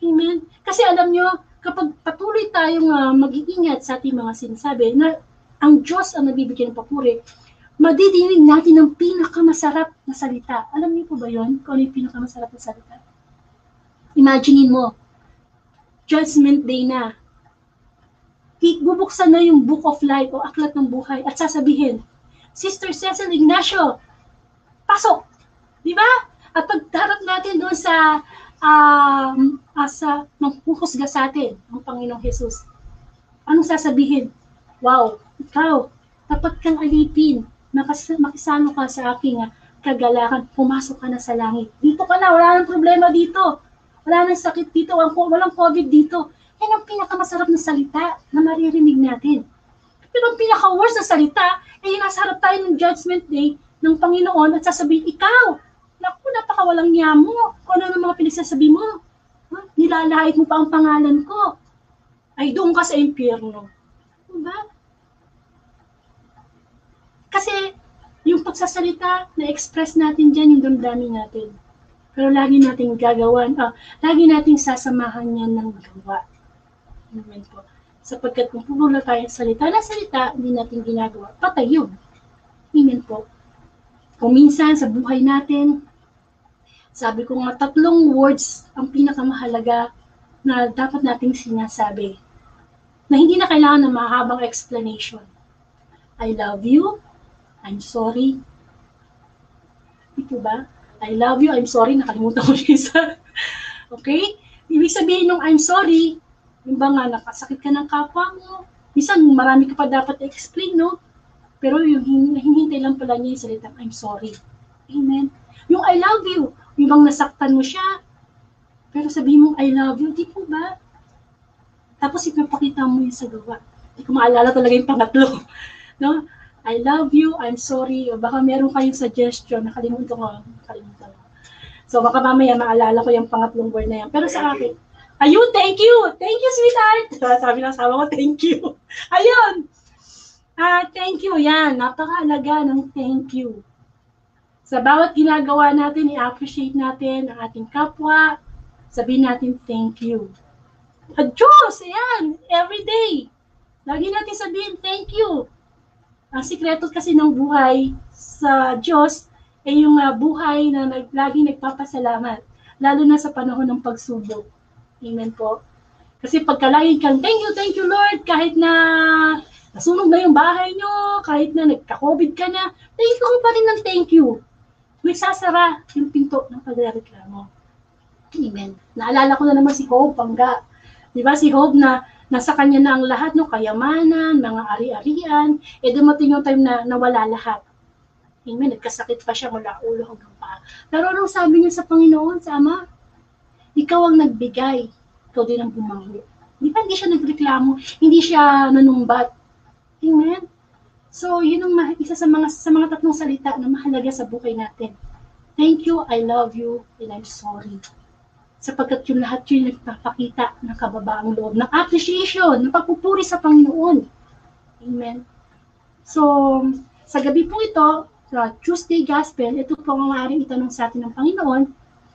Speaker 2: Amen? Kasi alam nyo, kapag patuloy tayong uh, mag-iingat sa ating mga sinasabi, na ang Diyos ang nabibigyan ng papuri, madidinig natin ang pinakamasarap na salita. Alam niyo po ba yon Kung ano yung pinakamasarap na salita? Imaginein mo, Judgment Day na. Bubuksan na yung Book of Life o Aklat ng Buhay at sasabihin, Sister Cecil Ignacio, pasok! Di ba? At pagdarap natin doon sa um, asa maghuhusga sa atin ang Panginoong Jesus. Anong sasabihin? Wow, ikaw, dapat kang alipin, makas makisano ka sa aking uh, kagalakan, pumasok ka na sa langit. Dito ka na, wala nang problema dito. Wala nang sakit dito, walang COVID dito. Yan ang pinakamasarap na salita na maririnig natin. Pero ang pinaka-worst na salita, eh nasa harap tayo ng judgment day ng Panginoon at sasabihin, ikaw, naku, napakawalang niya mo. Kung ano ng mga pinagsasabi mo. Ha? Nilalait mo pa ang pangalan ko. Ay, doon ka sa impyerno. Diba? Kasi, yung pagsasalita, na-express natin dyan yung damdamin natin. Pero lagi nating gagawan, ah, lagi nating sasamahan yan ng gawa. Amen po. Sapagkat kung lang tayo salita na salita, hindi natin ginagawa, patay yun. Amen po. Kung minsan sa buhay natin, sabi ko nga tatlong words ang pinakamahalaga na dapat nating sinasabi. Na hindi na kailangan ng mahabang explanation. I love you. I'm sorry. Ito ba? I love you. I'm sorry. Nakalimutan ko *laughs* yung isa. okay? Ibig sabihin nung I'm sorry, yung ba nga nakasakit ka ng kapwa mo. Minsan marami ka pa dapat i-explain, no? Pero yung hin- hinihintay lang pala niya yung salitang I'm sorry. Amen. Yung I love you, yung bang nasaktan mo siya, pero sabihin mo I love you, di po ba? Tapos ipapakita mo yun sa gawa. Hindi ko maalala talaga yung pangatlo. *laughs* No? I love you, I'm sorry, o baka meron kayong suggestion, nakalimutan ko, nakalimutan ko. So baka mamaya maalala ko yung pangatlong word na yan. Pero sa akin, ayun, thank you! Thank you, sweetheart! *laughs* Sabi ng asawa ko, thank you. *laughs* Ayun! Ah, thank you, yan. Napakahalaga ng thank you. Sa bawat ginagawa natin, i-appreciate natin ang ating kapwa. Sabihin natin, thank you. At Diyos, ayan, every day. Lagi natin sabihin, thank you. Ang sikreto kasi ng buhay sa Diyos ay yung ah, buhay na nag, laging nagpapasalamat. Lalo na sa panahon ng pagsubok. Amen po. Kasi pagkalaging kang, thank you, thank you Lord, kahit na nasunog na yung bahay nyo, kahit na nagka-COVID ka na, thank you pa rin ng thank you. Nagsasara yung pinto ng pagreklamo. Amen. Naalala ko na naman si Hope, pangga. Di ba si Hope na nasa kanya na ang lahat ng kayamanan, mga ari-arian, eh dumating yung time na nawala lahat. Amen. Nagkasakit pa siya mula ulo hanggang paa. Pero anong sabi niya sa Panginoon, sa Ama? Ikaw ang nagbigay. Ikaw din ang bumango. Di ba hindi siya nagreklamo? Hindi siya nanumbat. Amen. So, yun ang ma- isa sa mga sa mga tatlong salita na mahalaga sa buhay natin. Thank you, I love you, and I'm sorry. Sapagkat yung lahat yun nagpapakita ng kababaang loob, ng appreciation, ng pagpupuri sa Panginoon. Amen. So, sa gabi po ito, sa Tuesday Gospel, ito po ang maaaring itanong sa atin ng Panginoon,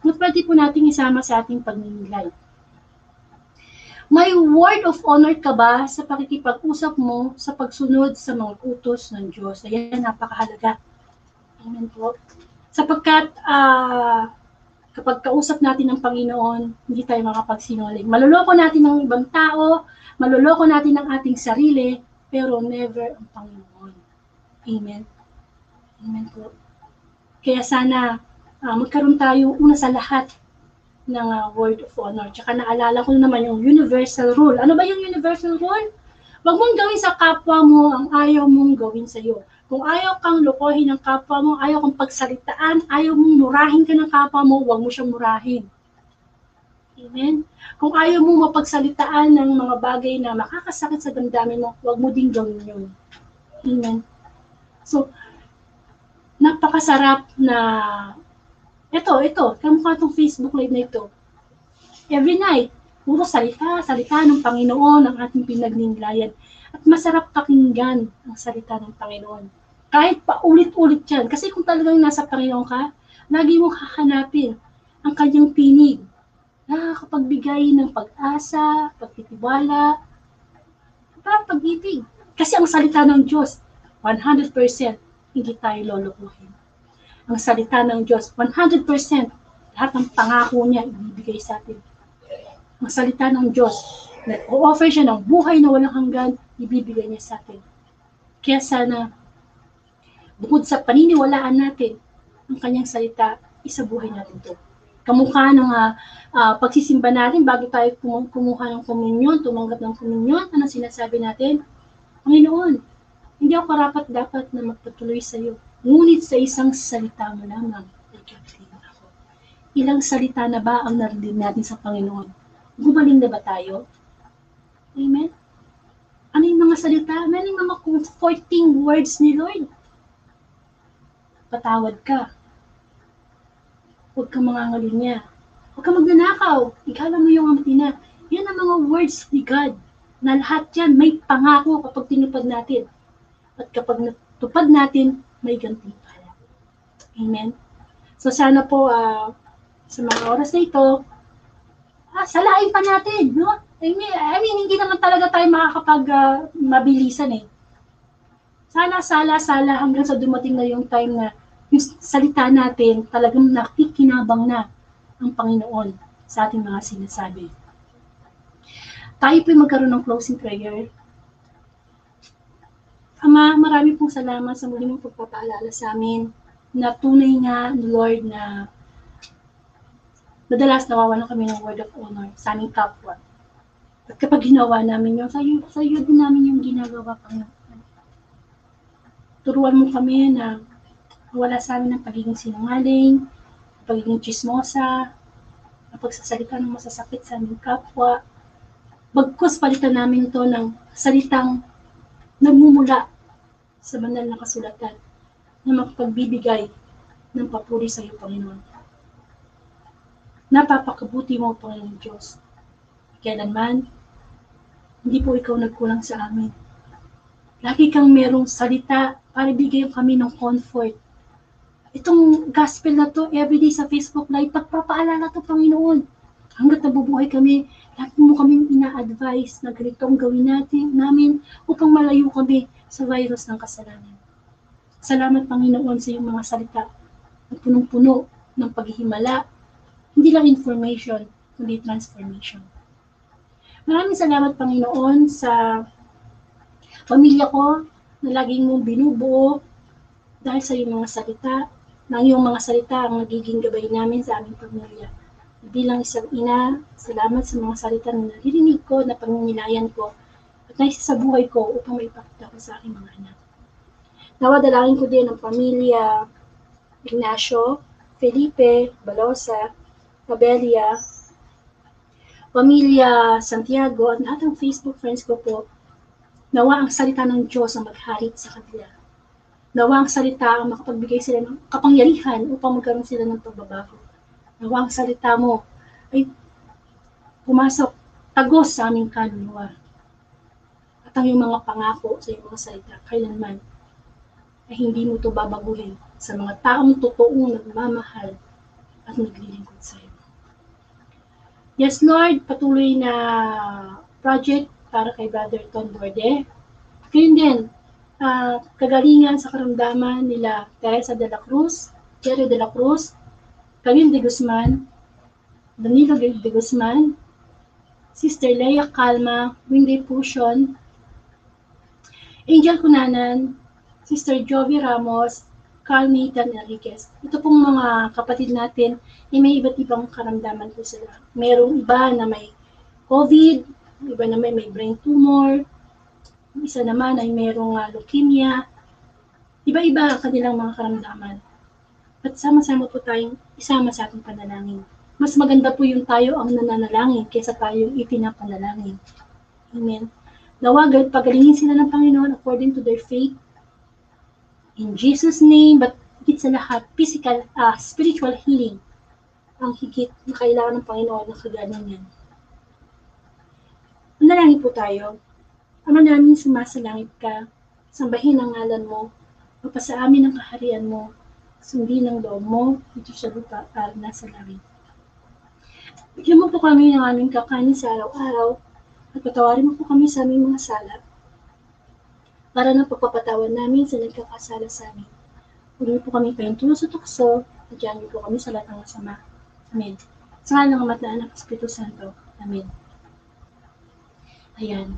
Speaker 2: kung pwede po nating isama sa ating pagninilay. May word of honor ka ba sa pakikipag-usap mo sa pagsunod sa mga utos ng Diyos? Ayan, napakahalaga. Amen po. Sapagkat ah, kapag kausap natin ng Panginoon, hindi tayo makapagsinungaling. Maluloko natin ng ibang tao, maluloko natin ang ating sarili, pero never ang Panginoon. Amen. Amen po. Kaya sana ah, magkaroon tayo una sa lahat ng ah, word of honor. Tsaka naalala ko naman yung universal rule. Ano ba yung universal rule? Huwag mong gawin sa kapwa mo ang ayaw mong gawin sa iyo. Kung ayaw kang lokohin ng kapwa mo, ayaw kang pagsalitaan, ayaw mong murahin ka ng kapwa mo, huwag mo siyang murahin. Amen? Kung ayaw mo mapagsalitaan ng mga bagay na makakasakit sa damdamin mo, huwag mo din gawin yun. Amen? So, napakasarap na ito, ito, kamukha itong Facebook Live na ito. Every night, puro salita, salita ng Panginoon ang ating pinagninglayan. At masarap pakinggan ang salita ng Panginoon. Kahit pa ulit-ulit yan. Kasi kung talagang nasa Panginoon ka, lagi mong hahanapin ang kanyang pinig. Nakakapagbigay ng pag-asa, pagtitiwala, at pag-ibig. Kasi ang salita ng Diyos, 100% hindi tayo lolokohin ang salita ng Diyos. 100% lahat ng pangako niya ibibigay sa atin. Ang salita ng Diyos, nag-offer siya ng buhay na walang hanggan, ibibigay niya sa atin. Kaya sana, bukod sa paniniwalaan natin, ang kanyang salita, isabuhay natin to. Kamukha ng ah, ah, pagsisimba natin bago tayo kumu- kumuha ng komunyon, tumanggap ng komunyon, ano sinasabi natin? Panginoon, hindi ako karapat dapat na magpatuloy sa iyo. Ngunit sa isang salita mo lamang, ay kakatingin ako. Ilang salita na ba ang narinig natin sa Panginoon? Gumaling na ba tayo? Amen? Ano yung mga salita, may mga comforting words ni Lord. Patawad ka. Huwag kang mangangalunya. Huwag kang magnanakaw. Ikala mo yung amati na. Yan ang mga words ni God na lahat yan may pangako kapag tinupad natin. At kapag natupad natin, may gantimpala. Amen. So sana po ah, sa mga oras na ito, ah, salain pa natin, no? I mean, I mean hindi naman talaga tayo makakapag ah, mabilisan eh. Sana, sala, sala hanggang sa dumating na yung time na yung salita natin talagang nakikinabang na ang Panginoon sa ating mga sinasabi. Tayo po'y magkaroon ng closing prayer. Ama, marami pong salamat sa muli mong pagpapaalala sa amin na tunay nga, Lord, na madalas nawawalan kami ng word of honor sa aming kapwa. At kapag ginawa namin yun, sa iyo, sa iyo din namin yung ginagawa, Panginoon. Turuan mo kami na wala sa amin ng pagiging sinungaling, pagiging chismosa, ang pagsasalita ng masasakit sa aming kapwa. Bagkus palitan namin ito ng salitang nagmumula sa banal na kasulatan na makapagbibigay ng papuri sa iyo, Panginoon. Napapakabuti mo, Panginoon Diyos. Kailanman, hindi po ikaw nagkulang sa amin. Lagi kang merong salita para bigyan kami ng comfort. Itong gospel na to, everyday sa Facebook Live, pagpapaalala to, Panginoon. Hanggat nabubuhay kami, lagi mo kami ina-advise na ganito ang gawin natin, namin upang malayo kami sa virus ng kasalanan. Salamat, Panginoon, sa iyong mga salita na punong-puno ng paghihimala, hindi lang information, kundi transformation. Maraming salamat, Panginoon, sa pamilya ko na laging mong binubuo dahil sa iyong mga salita, na iyong mga salita ang nagiging gabay namin sa aming pamilya. Bilang isang ina, salamat sa mga salita na naririnig ko, na panginilayan ko, naisa sa buhay ko upang maipakita ko sa aking mga anak. Nawa dalangin ko din ang pamilya Ignacio, Felipe, Balosa, Abelia, pamilya Santiago at lahat ng Facebook friends ko po, nawa ang salita ng Diyos ang magharit sa kanila. Nawa ang salita ang makapagbigay sila ng kapangyarihan upang magkaroon sila ng pagbabago. Nawa ang salita mo ay pumasok tagos sa aming kaluluwa. At ang iyong mga pangako sa iyong mga salita, kailanman ay hindi mo ito babaguhin sa mga taong totoong nagmamahal at naglilingkod sa iyo. Yes, Lord, patuloy na project para kay Brother Ton Borde. Ganyan din, ah, kagalingan sa karamdaman nila Teresa de la Cruz, Jerry de la Cruz, Camille de Guzman, Danilo de Guzman, Sister Leia Calma, Windy Pushon, Angel Cunanan, Sister Jovi Ramos, Carl Nathan Enriquez. Ito pong mga kapatid natin, ay may iba't ibang karamdaman po sila. Merong iba na may COVID, iba na may, may brain tumor, isa naman ay merong uh, leukemia. Iba-iba ang kanilang mga karamdaman. At sama-sama po tayong isama sa ating panalangin. Mas maganda po yung tayo ang nananalangin kaysa tayong ipinapanalangin. Amen. Nawagan, pagalingin sila ng Panginoon according to their faith In Jesus' name, but higit sa lahat, physical, ah, spiritual healing ang higit na kailangan ng Panginoon ng kagalingan. Manalangin po tayo. Ama namin sumasalangit ka, sambahin ang ngalan mo, mapasa amin ang kaharian mo, sundin ang loob mo, dito sa lupa para nasa langit. Bigyan mo po kami ng aming kakanin sa araw-araw at patawarin mo po kami sa aming mga sala para na pagpapatawan namin sa nagkakasala sa amin. Huwag po kami pahintulo sa tukso at diyan niyo po kami sa lahat ng masama. Amen. Sa ngalan ng Ama at ng Anak Espiritu Santo. Amen. Ayan.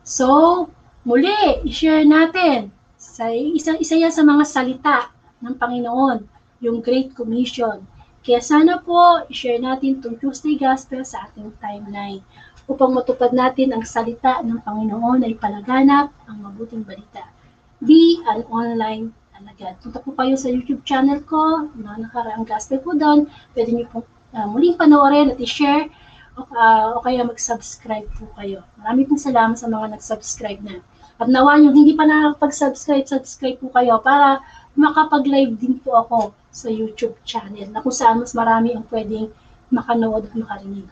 Speaker 2: So, muli, i-share natin. Sa isa, isa yan sa mga salita ng Panginoon, yung Great Commission. Kaya sana po, i-share natin itong Tuesday Gospel sa ating timeline upang matupad natin ang salita ng Panginoon ay palaganap ang mabuting balita. Be an online alagad. Punta po kayo sa YouTube channel ko, na nakaraang gospel po doon. Pwede niyo po uh, muling panoorin at i-share o, ah, o kaya mag-subscribe po kayo. Marami pong salamat sa mga nag-subscribe na. At nawa yung hindi pa nakapag-subscribe, subscribe po kayo para makapag-live din po ako sa YouTube channel na kung saan mas marami ang pwedeng makanood at makarinig.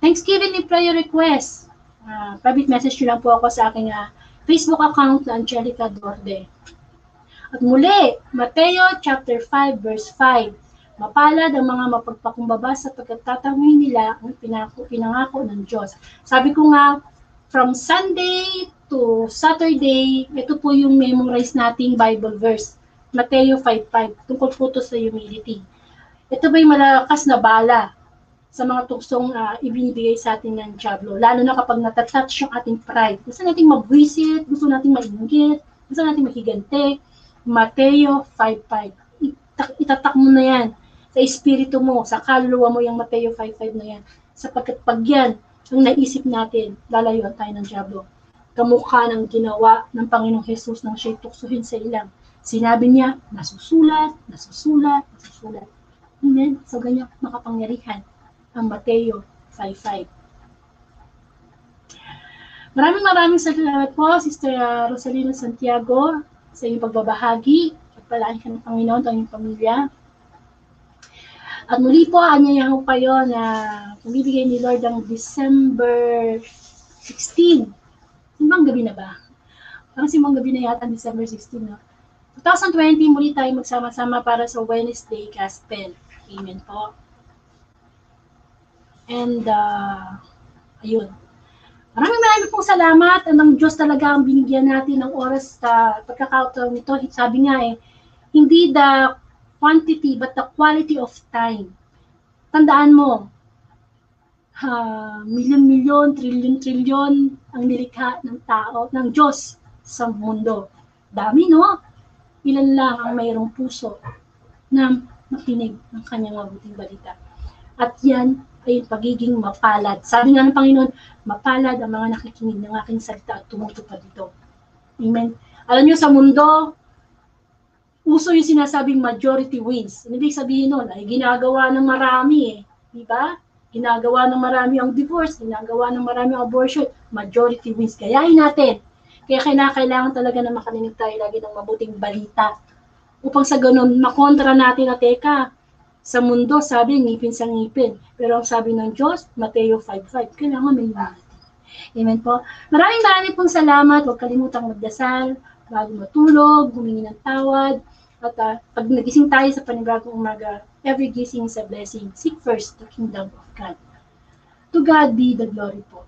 Speaker 2: Thanksgiving ni prayer request. Ah, private message nyo lang po ako sa aking ah, Facebook account na Angelica Dorde. At muli, Mateo chapter 5 verse 5. Mapalad ang mga mapagpakumbaba sa pagkatatawin nila ang pinako, pinangako ng Diyos. Sabi ko nga, from Sunday to Saturday, ito po yung memorize nating Bible verse. Mateo 5.5, tungkol po to sa humility. Ito ba yung malakas na bala sa mga tuksong ah, ibinibigay sa atin ng Diablo, lalo na kapag natatouch yung ating pride. Gusto nating mabwisit, gusto nating mainggit, gusto nating makigante. Mateo 5.5. Itak, itatak mo na yan sa espiritu mo, sa kaluluwa mo yung Mateo 5.5 na yan. Sapagkat pag yan, ang naisip natin, lalayuan tayo ng Diablo. Kamukha ng ginawa ng Panginoong Jesus nang siya'y tuksohin sa ilang. Sinabi niya, nasusulat, nasusulat, nasusulat. Amen. So, ganyan makapangyarihan ang Mateo 5.5. Maraming maraming salamat po, Sister uh, Rosalina Santiago, sa iyong pagbabahagi. Pagpalaan ka ng Panginoon at iyong pamilya. At muli po, anyayahan ko kayo na pumibigay ni Lord ang December 16. Simbang gabi na ba? Parang simbang gabi na yata December 16. No? 2020, muli tayo magsama-sama para sa Wednesday Gospel. Amen po. And, uh, ayun. Maraming maraming pong salamat. Ang Diyos talaga ang binigyan natin ng oras sa pagkakataon nito. Sabi nga eh, hindi the quantity but the quality of time. Tandaan mo, ha, milyon-milyon, trilyon-trilyon ang nilikha ng tao, ng Diyos sa mundo. Dami, no? Ilan lang ang mayroong puso na makinig ng kanyang mabuting balita. At yan ay pagiging mapalad. Sabi nga ng Panginoon, mapalad ang mga nakikinig ng aking salita at tumutupad dito. Amen. Alam niyo sa mundo, uso yung sinasabing majority wins. Ano ibig sabihin nun? Ay ginagawa ng marami eh. Di ba? Ginagawa ng marami ang divorce, ginagawa ng marami ang abortion, majority wins. Gayahin natin. Kaya kailangan talaga na makarinig tayo lagi ng mabuting balita. Upang sa ganun, makontra natin na teka, sa mundo, sabi, ngipin sa ngipin. Pero ang sabi ng Diyos, Mateo 5.5, kailangan may unity. Amen po. Maraming maraming pong salamat. Huwag kalimutang magdasal bago matulog, humingi ng tawad. At uh, pag nagising tayo sa panibagong umaga, every gising is a blessing. Seek first the kingdom of God. To God be the glory po.